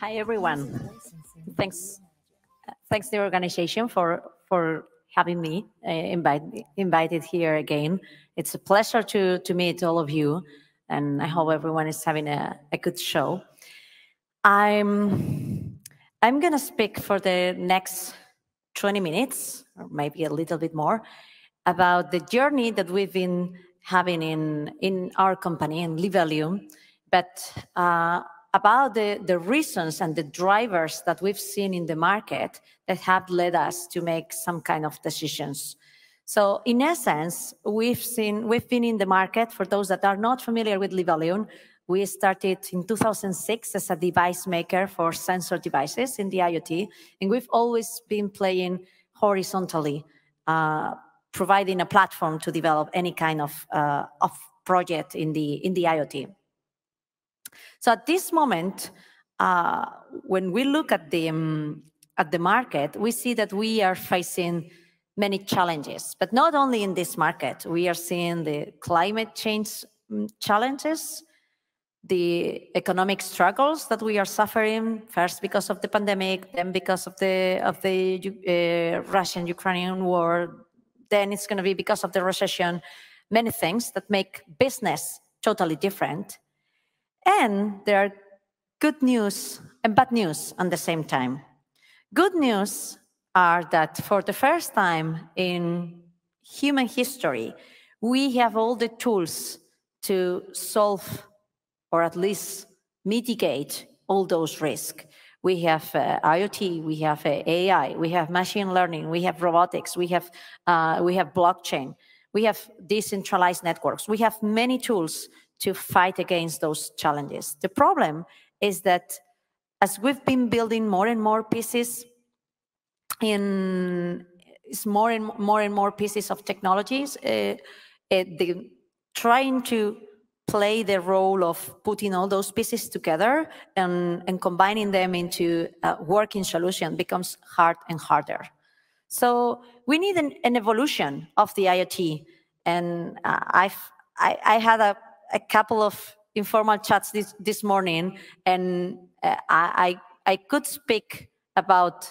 Hi, everyone. Thanks, thanks to the organization for for having me uh, invite, invited here again. It's a pleasure to to meet all of you, and I hope everyone is having a, a good show. I'm I'm gonna speak for the next 20 minutes, or maybe a little bit more, about the journey that we've been having in in our company in Libelium, but. Uh, about the, the reasons and the drivers that we've seen in the market that have led us to make some kind of decisions. So in essence, we've seen we've been in the market. For those that are not familiar with Libelium, we started in 2006 as a device maker for sensor devices in the IoT, and we've always been playing horizontally, uh, providing a platform to develop any kind of, uh, of project in the in the IoT. So at this moment, uh, when we look at the um, at the market, we see that we are facing many challenges, but not only in this market. We are seeing the climate change mm, challenges, the economic struggles that we are suffering first because of the pandemic, then because of the of the uh, Russian-Ukrainian war, then it's going to be because of the recession. Many things that make business totally different. And there are good news and bad news at the same time. Good news are that for the first time in human history, we have all the tools to solve or at least mitigate all those risks. We have uh, IoT, we have uh, AI, we have machine learning, we have robotics, we have uh, we have blockchain, we have decentralized networks. We have many tools to fight against those challenges. The problem is that as we've been building more and more pieces in more and more and more pieces of technologies, uh, uh, the, trying to play the role of putting all those pieces together and, and combining them into a working solution becomes hard and harder. So we need an, an evolution of the IoT. And uh, I've, I, I had a a couple of informal chats this, this morning, and uh, I, I could speak about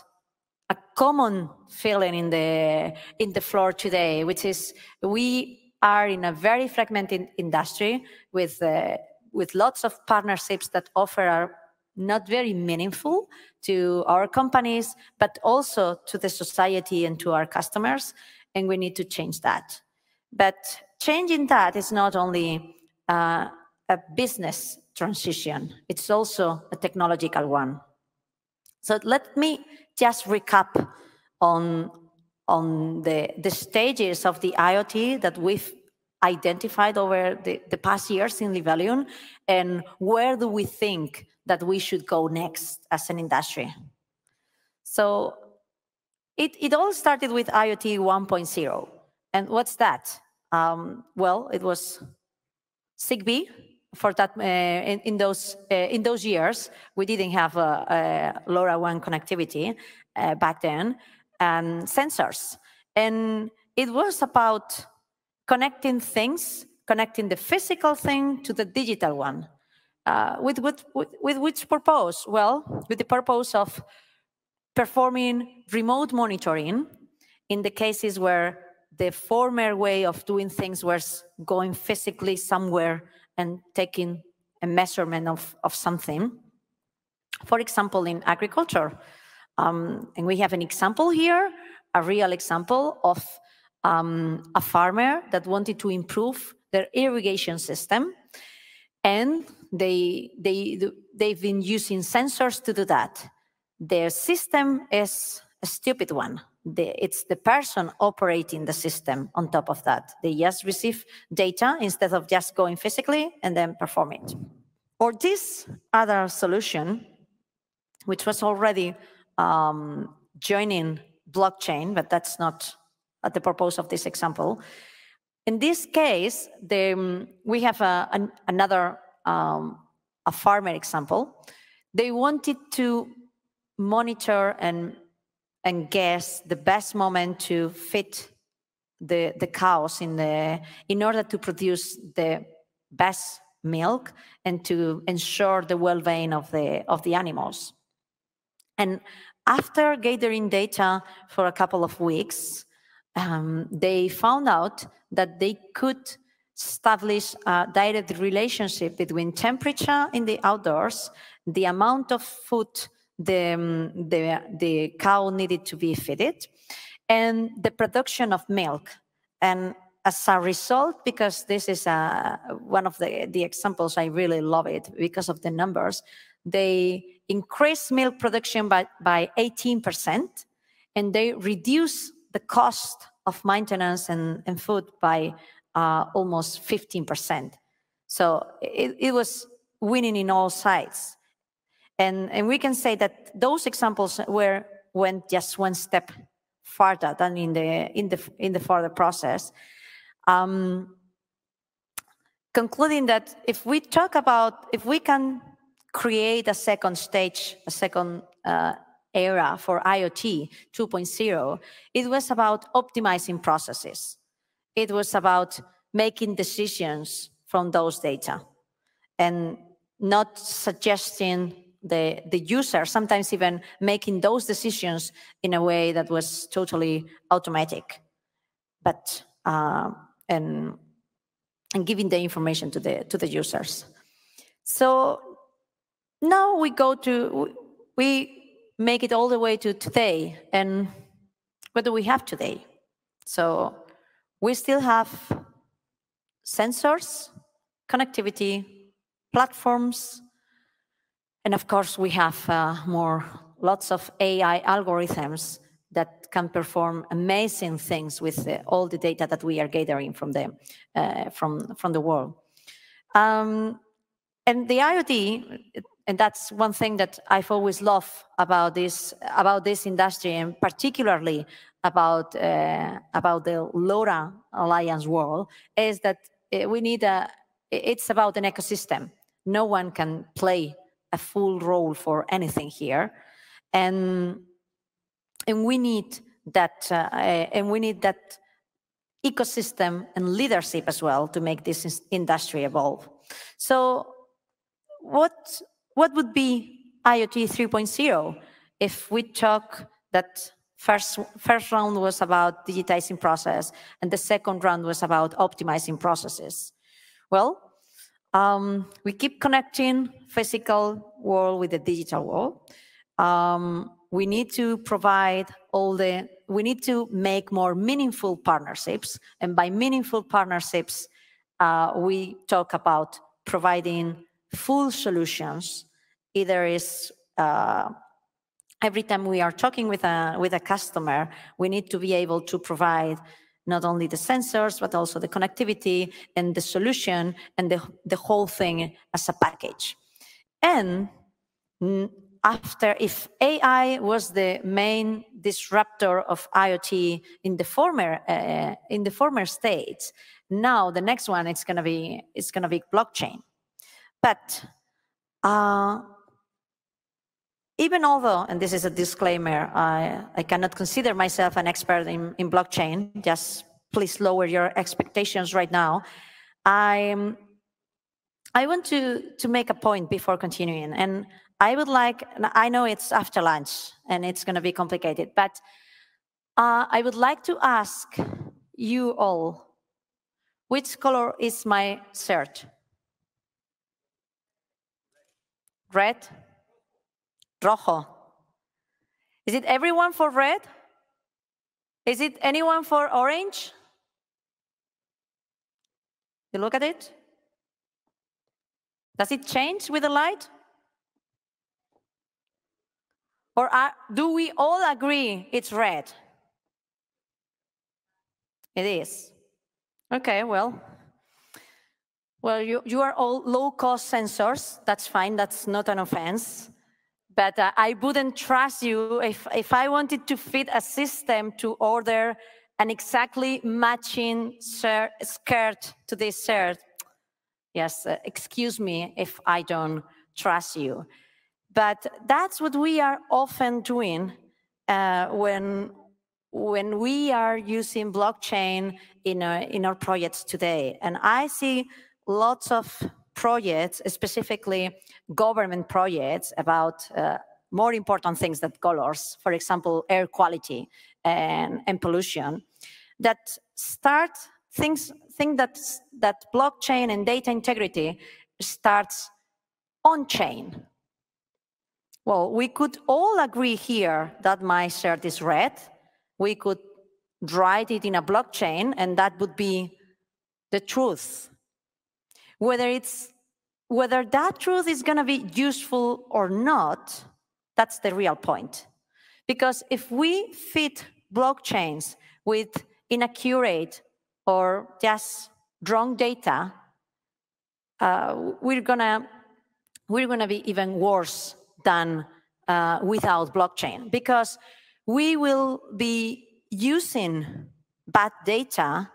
a common feeling in the in the floor today, which is we are in a very fragmented industry with uh, with lots of partnerships that offer are not very meaningful to our companies, but also to the society and to our customers, and we need to change that. But changing that is not only uh, a business transition. It's also a technological one. So let me just recap on, on the, the stages of the IoT that we've identified over the, the past years in Libelium and where do we think that we should go next as an industry. So it, it all started with IoT 1.0. And what's that? Um, well, it was Zigbee for that uh, in, in, those uh, in those years we didn't have a, a LoRaWAN connectivity uh, back then and sensors. And it was about connecting things connecting the physical thing to the digital one uh, with, with, with which purpose? Well with the purpose of performing remote monitoring in the cases where the former way of doing things was going physically somewhere and taking a measurement of, of something. For example, in agriculture. Um, and we have an example here, a real example of um, a farmer that wanted to improve their irrigation system. And they, they, they've been using sensors to do that. Their system is a stupid one the, it's the person operating the system on top of that. They just receive data instead of just going physically and then perform it. Or this other solution, which was already um, joining blockchain, but that's not at the purpose of this example. In this case, the, um, we have a, an, another um, a farmer example. They wanted to monitor and and guess the best moment to fit the, the cows in, the, in order to produce the best milk and to ensure the well-being of the, of the animals. And after gathering data for a couple of weeks, um, they found out that they could establish a direct relationship between temperature in the outdoors, the amount of food the, um, the, the cow needed to be fed, and the production of milk. And as a result, because this is a, one of the, the examples, I really love it because of the numbers, they increase milk production by, by 18%, and they reduce the cost of maintenance and, and food by uh, almost 15%. So it, it was winning in all sides. And, and we can say that those examples were went just one step farther than in the in the in the further process. Um, concluding that if we talk about if we can create a second stage, a second uh, era for IoT 2.0, it was about optimizing processes. It was about making decisions from those data and not suggesting the, the user, sometimes even making those decisions in a way that was totally automatic, but uh, and and giving the information to the to the users. So now we go to we make it all the way to today, and what do we have today? So we still have sensors, connectivity, platforms, and of course, we have uh, more lots of AI algorithms that can perform amazing things with uh, all the data that we are gathering from the uh, from from the world. Um, and the IoT, and that's one thing that I've always loved about this about this industry, and particularly about uh, about the LoRa Alliance world, is that uh, we need a. It's about an ecosystem. No one can play a full role for anything here, and and we need that uh, and we need that ecosystem and leadership as well to make this industry evolve. So, what what would be IoT 3.0 if we talk that first first round was about digitizing process and the second round was about optimizing processes? Well, um, we keep connecting physical world with the digital world. Um, we need to provide all the, we need to make more meaningful partnerships. And by meaningful partnerships, uh, we talk about providing full solutions. Either is uh, every time we are talking with a with a customer, we need to be able to provide not only the sensors, but also the connectivity and the solution and the, the whole thing as a package. And after, if AI was the main disruptor of IoT in the former, uh, in the former states, now the next one it's going to be, it's to be blockchain. But uh, even although, and this is a disclaimer, I, I cannot consider myself an expert in, in blockchain, just please lower your expectations right now. I'm, I want to, to make a point before continuing. And I would like, I know it's after lunch and it's going to be complicated, but uh, I would like to ask you all, which color is my shirt? Red? Rojo. Is it everyone for red? Is it anyone for orange? You look at it? Does it change with the light? Or are, do we all agree it's red? It is. Okay, well. Well, you, you are all low cost sensors. That's fine. That's not an offense but uh, I wouldn't trust you if, if I wanted to fit a system to order an exactly matching shirt, skirt to this shirt. Yes, uh, excuse me if I don't trust you. But that's what we are often doing uh, when, when we are using blockchain in our, in our projects today. And I see lots of projects, specifically government projects about uh, more important things than colors, for example, air quality and, and pollution, that start things think that that blockchain and data integrity starts on chain. Well, we could all agree here that my shirt is red. We could write it in a blockchain, and that would be the truth. Whether it's whether that truth is going to be useful or not, that's the real point. Because if we fit blockchains with inaccurate or just wrong data, uh, we're gonna we're gonna be even worse than uh, without blockchain because we will be using bad data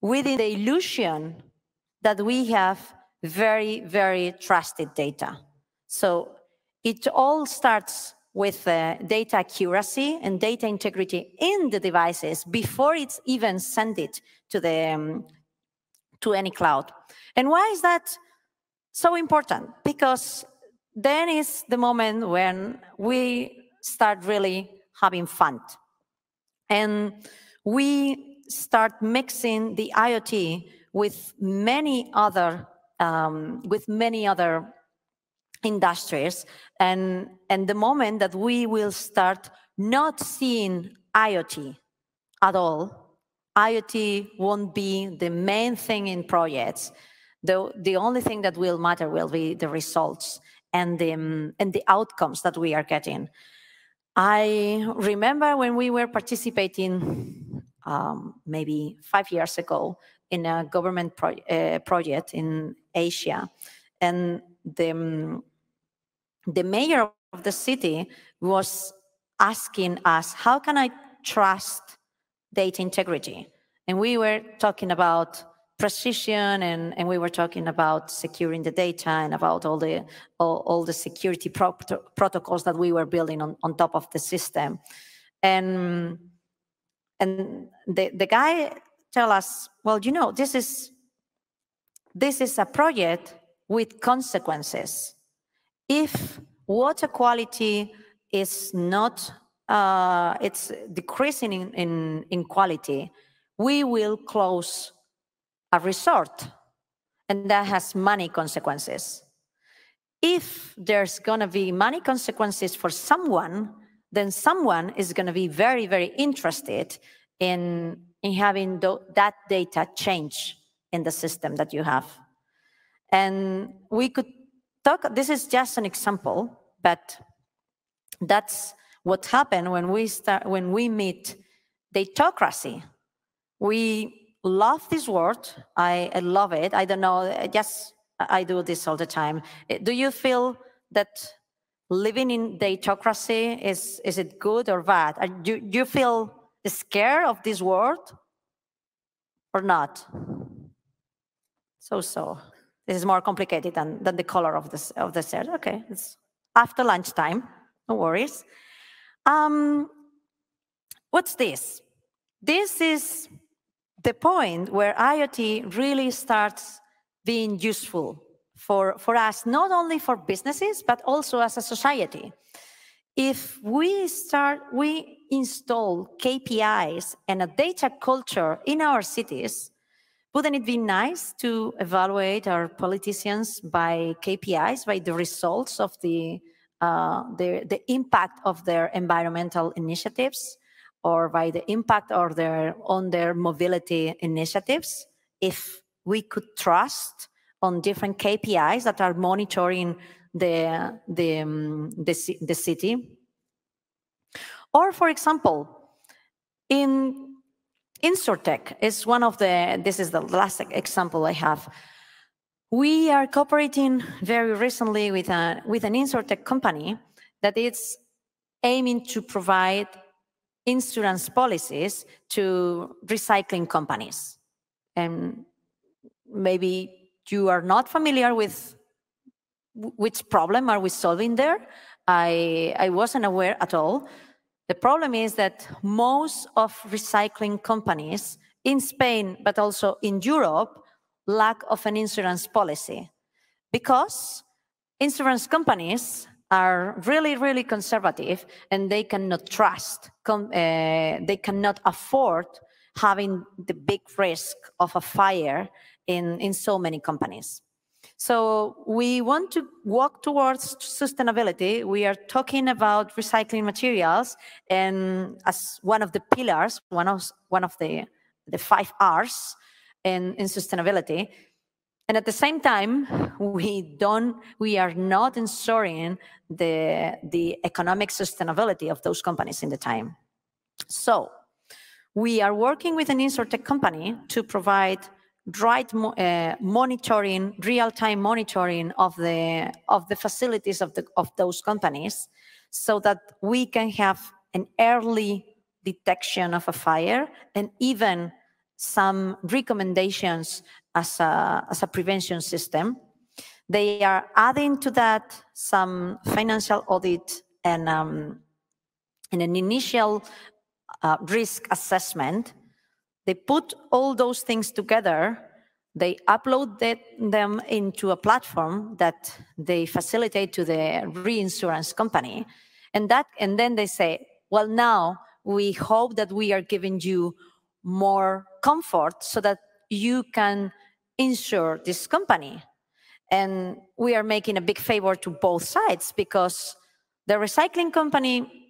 within the illusion that we have very, very trusted data. So it all starts with uh, data accuracy and data integrity in the devices before it's even sent it to the um, to any cloud. And why is that so important? Because then is the moment when we start really having fun. And we start mixing the IoT with many other um, with many other industries and and the moment that we will start not seeing IoT at all IoT won't be the main thing in projects the the only thing that will matter will be the results and the, um, and the outcomes that we are getting. I remember when we were participating um, maybe five years ago in a government pro uh, project in Asia, and the, um, the mayor of the city was asking us, how can I trust data integrity? And we were talking about precision and, and we were talking about securing the data and about all the all, all the security pro protocols that we were building on, on top of the system and and the, the guy tell us well you know this is this is a project with consequences if water quality is not uh, it's decreasing in, in, in quality we will close a resort, and that has money consequences. If there's going to be money consequences for someone, then someone is going to be very, very interested in, in having that data change in the system that you have. And we could talk, this is just an example, but that's what happened when we start, when we meet datacracy. We love this word. I, I love it. I don't know. Just I do this all the time. Do you feel that living in datacracy is is it good or bad? Are, do, do you feel scared of this word or not? So so. This is more complicated than, than the color of this of the shirt. Okay, it's after lunchtime. No worries. Um, what's this? This is the point where IoT really starts being useful for, for us, not only for businesses, but also as a society. If we start, we install KPIs and a data culture in our cities, wouldn't it be nice to evaluate our politicians by KPIs, by the results of the, uh, the, the impact of their environmental initiatives? or by the impact of their, on their mobility initiatives, if we could trust on different KPIs that are monitoring the, the, um, the, the city. Or, for example, in InsurTech is one of the, this is the last example I have. We are cooperating very recently with, a, with an InsurTech company that is aiming to provide insurance policies to recycling companies. And maybe you are not familiar with which problem are we solving there. I, I wasn't aware at all. The problem is that most of recycling companies in Spain, but also in Europe, lack of an insurance policy because insurance companies are really, really conservative and they cannot trust, uh, they cannot afford having the big risk of a fire in, in so many companies. So we want to walk towards sustainability. We are talking about recycling materials and as one of the pillars, one of, one of the, the five R's in, in sustainability. And at the same time, we don't, we are not ensuring the, the economic sustainability of those companies in the time. So we are working with an InsurTech company to provide right uh, monitoring, real-time monitoring of the of the facilities of the of those companies, so that we can have an early detection of a fire and even some recommendations as a, as a prevention system. They are adding to that some financial audit and, um, and an initial uh, risk assessment. They put all those things together. They upload them into a platform that they facilitate to the reinsurance company. And, that, and then they say, well, now we hope that we are giving you more comfort so that you can insure this company. And we are making a big favor to both sides because the recycling company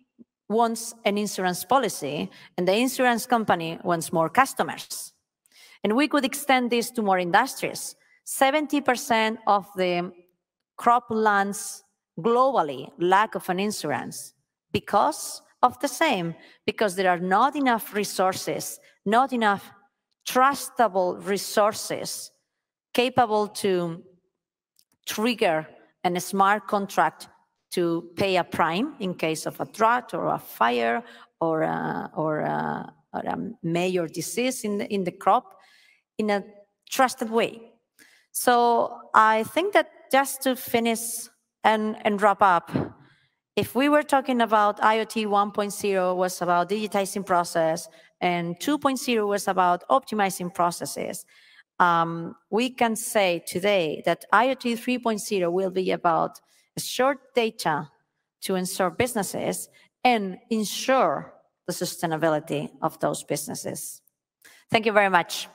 wants an insurance policy and the insurance company wants more customers. And we could extend this to more industries. 70% of the croplands globally lack of an insurance because of the same, because there are not enough resources, not enough trustable resources capable to trigger a smart contract to pay a prime in case of a drought or a fire or a, or a, or a major disease in the, in the crop in a trusted way. So I think that just to finish and, and wrap up, if we were talking about IoT 1.0 was about digitizing process and 2.0 was about optimizing processes, um, we can say today that IoT 3.0 will be about short data to ensure businesses and ensure the sustainability of those businesses. Thank you very much.